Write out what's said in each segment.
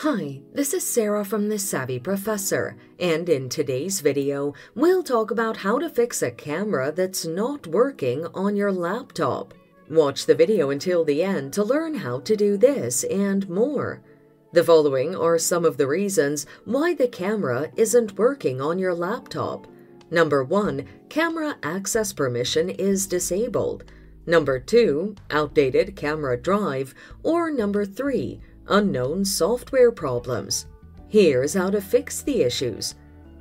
Hi, this is Sarah from The Savvy Professor, and in today's video, we'll talk about how to fix a camera that's not working on your laptop. Watch the video until the end to learn how to do this and more. The following are some of the reasons why the camera isn't working on your laptop. Number 1. Camera access permission is disabled. Number 2. Outdated camera drive. Or number 3 unknown software problems. Here's how to fix the issues.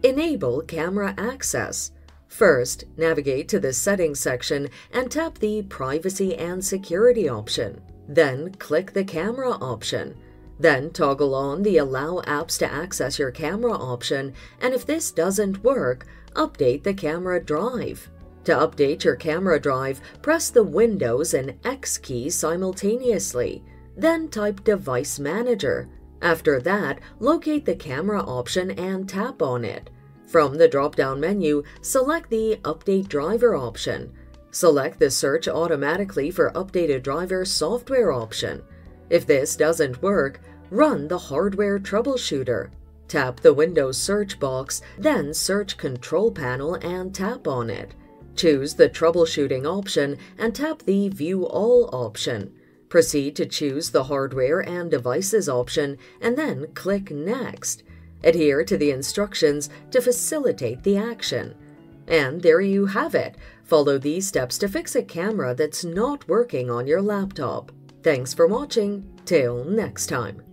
Enable camera access. First, navigate to the Settings section and tap the Privacy and Security option. Then click the Camera option. Then toggle on the Allow apps to access your camera option, and if this doesn't work, update the camera drive. To update your camera drive, press the Windows and X keys simultaneously. Then type Device Manager. After that, locate the camera option and tap on it. From the drop-down menu, select the Update Driver option. Select the Search automatically for updated driver software option. If this doesn't work, run the Hardware Troubleshooter. Tap the Windows search box, then search Control Panel and tap on it. Choose the Troubleshooting option and tap the View All option. Proceed to choose the Hardware and Devices option and then click Next. Adhere to the instructions to facilitate the action. And there you have it. Follow these steps to fix a camera that's not working on your laptop. Thanks for watching. Till next time.